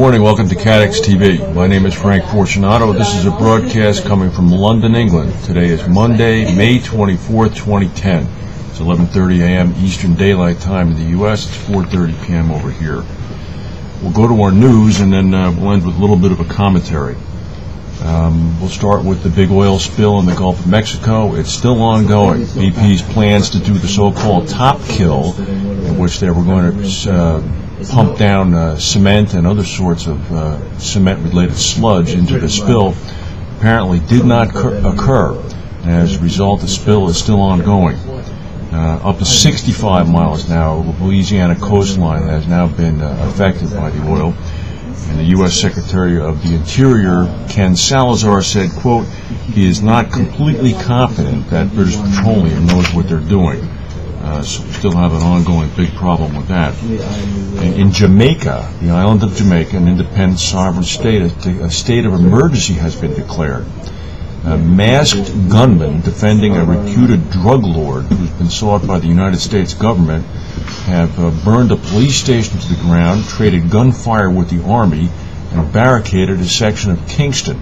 morning. Welcome to CATEX TV. My name is Frank Fortunato. This is a broadcast coming from London, England. Today is Monday, May 24th, 2010. It's 11:30 a.m. Eastern Daylight Time in the U.S. It's 4:30 p.m. over here. We'll go to our news and then uh, we'll end with a little bit of a commentary. Um, we'll start with the big oil spill in the Gulf of Mexico. It's still ongoing. BP's plans to do the so-called top kill, in which they were going to uh, pump down uh, cement and other sorts of uh, cement-related sludge into the spill, apparently did not occur. As a result, the spill is still ongoing. Uh, up to 65 miles now, the Louisiana coastline has now been uh, affected by the oil. And the U.S. Secretary of the Interior, Ken Salazar, said, quote, he is not completely confident that British Petroleum knows what they're doing. Uh, so we still have an ongoing big problem with that. In, in, Jamaica, the island of Jamaica, an independent sovereign state, a, a state of emergency has been declared. A masked gunmen defending a reputed drug lord who's been sought by the United States government have uh, burned a police station to the ground, traded gunfire with the army, and barricaded a section of Kingston.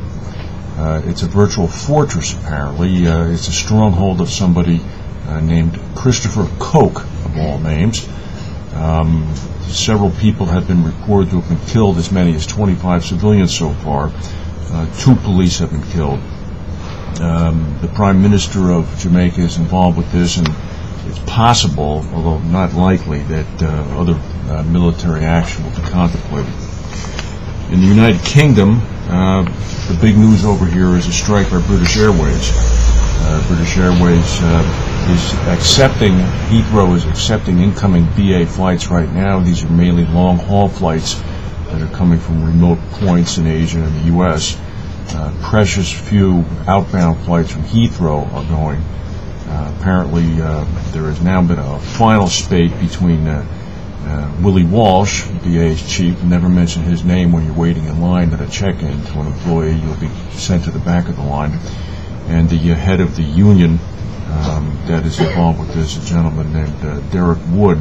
Uh, it's a virtual fortress, apparently. Uh, it's a stronghold of somebody uh, named Christopher Coke, of all names. Um, several people have been reported to have been killed, as many as 25 civilians so far. Uh, two police have been killed. Um, the Prime Minister of Jamaica is involved with this, and it's possible, although not likely, that uh, other uh, military action will be contemplated. In the United Kingdom, uh, the big news over here is a strike by British Airways. Uh, British Airways uh, is accepting, Heathrow is accepting incoming BA flights right now. These are mainly long haul flights that are coming from remote points in Asia and the U.S. Uh, precious few outbound flights from Heathrow are going. Uh, apparently, uh, there has now been a final spate between uh, uh, Willie Walsh, BA's chief, never mention his name when you're waiting in line at a check-in to an employee. You'll be sent to the back of the line. And the uh, head of the union um, that is involved with this, a gentleman named uh, Derek Wood.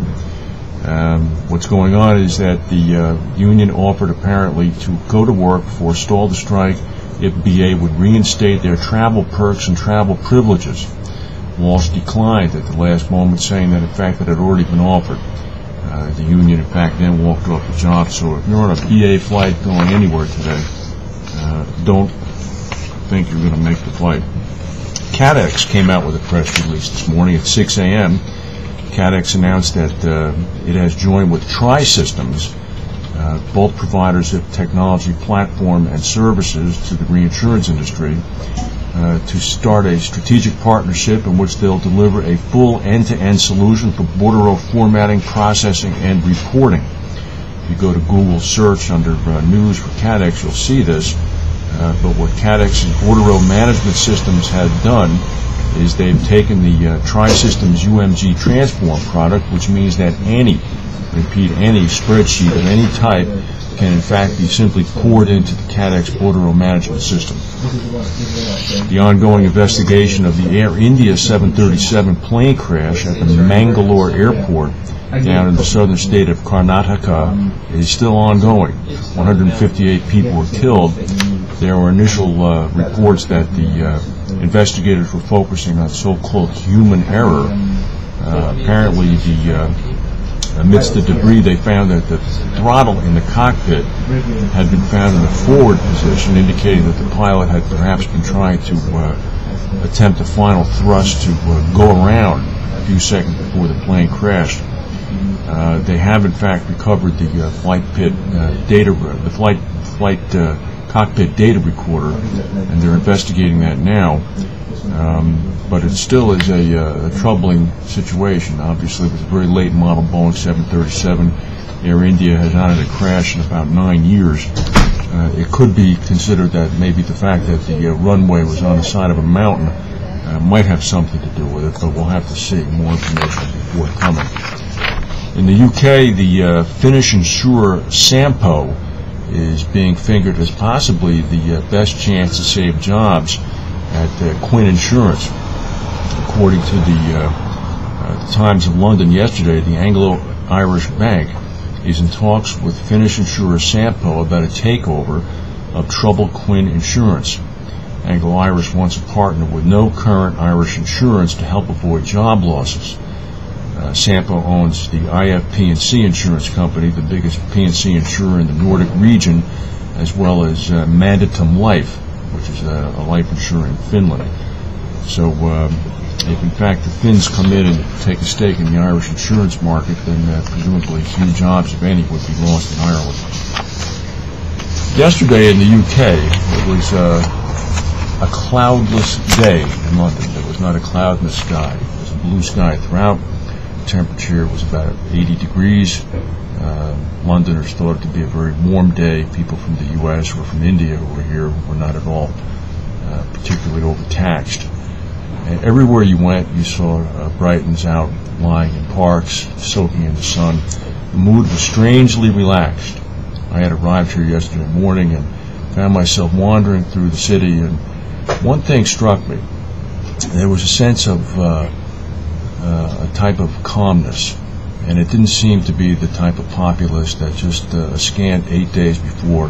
Um, what's going on is that the uh, union offered apparently to go to work, forestall the strike, if BA would reinstate their travel perks and travel privileges. Walsh declined at the last moment, saying that in fact it had already been offered. Uh, the union, in fact, then walked off the job. So if you're on a BA flight going anywhere today, uh, don't think you're going to make the flight. CATEX came out with a press release this morning at 6 a.m. CATEX announced that uh, it has joined with Tri Systems, uh, both providers of technology platform and services to the reinsurance industry, uh, to start a strategic partnership in which they'll deliver a full end-to-end solution for bordereau formatting, processing, and reporting. If you go to Google search under uh, news for CATEX, you'll see this. Uh, but what CATEX and bordereau management systems have done is they've taken the uh, Tri-Systems UMG Transform product, which means that any, repeat, any spreadsheet of any type can in fact be simply poured into the CATEX bordereau management system. The ongoing investigation of the Air India 737 plane crash at the Mangalore airport down in the southern state of Karnataka is still ongoing. 158 people were killed. There were initial uh, reports that the uh, investigators were focusing on so-called human error. Uh, apparently, the uh, Amidst the debris, they found that the throttle in the cockpit had been found in the forward position, indicating that the pilot had perhaps been trying to uh, attempt a final thrust to uh, go around a few seconds before the plane crashed. They have, in fact, recovered the flight pit data, the flight flight cockpit data recorder, and they're investigating that now. Um, but it still is a, uh, a, troubling situation. Obviously, with a very late model Boeing 737, Air India has not had a crash in about nine years. Uh, it could be considered that maybe the fact that the uh, runway was on the side of a mountain uh, might have something to do with it, but we'll have to see more information before coming. In the UK, the uh, Finnish insurer Sampo is being fingered as possibly the uh, best chance to save jobs at Quinn Insurance according to the, uh, uh, Times of London yesterday, the Anglo-Irish Bank is in talks with Finnish insurer Sampo about a takeover of Trouble Quinn Insurance. Anglo-Irish wants a partner with no current Irish insurance to help avoid job losses. Uh, Sampo owns the IF P&C Insurance Company, the biggest P&C insurer in the Nordic region, as well as uh, Mandatum Life, which is a, a life insurer in Finland. So, um, if in fact the Finns come in and take a stake in the Irish insurance market, then uh, presumably few jobs, if any, would be lost in Ireland. Yesterday in the UK, it was uh, a cloudless day in London. There was not a cloud in the sky. It was a blue sky throughout. Temperature was about 80 degrees. Uh, Londoners thought it to be a very warm day. People from the U.S. or from India who were here were not at all uh, particularly overtaxed. And everywhere you went, you saw uh, Brightons out lying in parks, soaking in the sun. The mood was strangely relaxed. I had arrived here yesterday morning and found myself wandering through the city, and one thing struck me. There was a sense of uh, a type of calmness, and it didn't seem to be the type of populace that just uh, a scant eight days before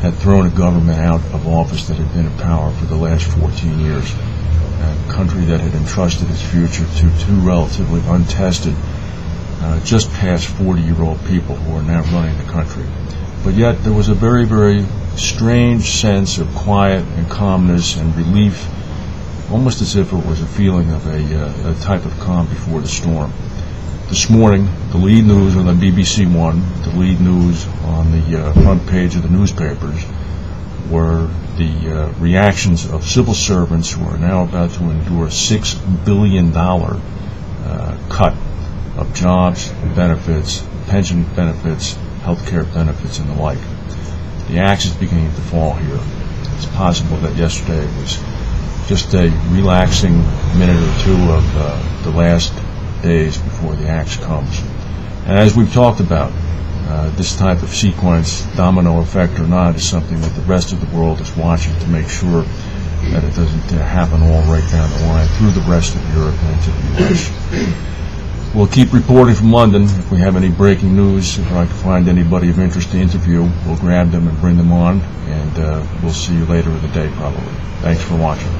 had thrown a government out of office that had been in power for the last 14 years. A country that had entrusted its future to two relatively untested, uh, just past 40 year old people who are now running the country. But yet there was a very, very strange sense of quiet and calmness and relief, almost as if it was a feeling of a, uh, a type of calm before the storm. This morning, the lead news on the BBC One, the lead news on the uh, front page of the newspapers, were the uh, reactions of civil servants who are now about to endure a six billion dollar uh, cut of jobs, benefits, pension benefits, health care benefits, and the like. The axe is beginning to fall here. It's possible that yesterday was just a relaxing minute or two of uh, the last days before the axe comes. And as we've talked about, uh, this type of sequence, domino effect or not, is something that the rest of the world is watching to make sure that it doesn't uh, happen all right down the line through the rest of Europe and into the U.S. We'll keep reporting from London. If we have any breaking news, if I can find anybody of interest to interview, we'll grab them and bring them on, and uh, we'll see you later in the day probably. Thanks for watching.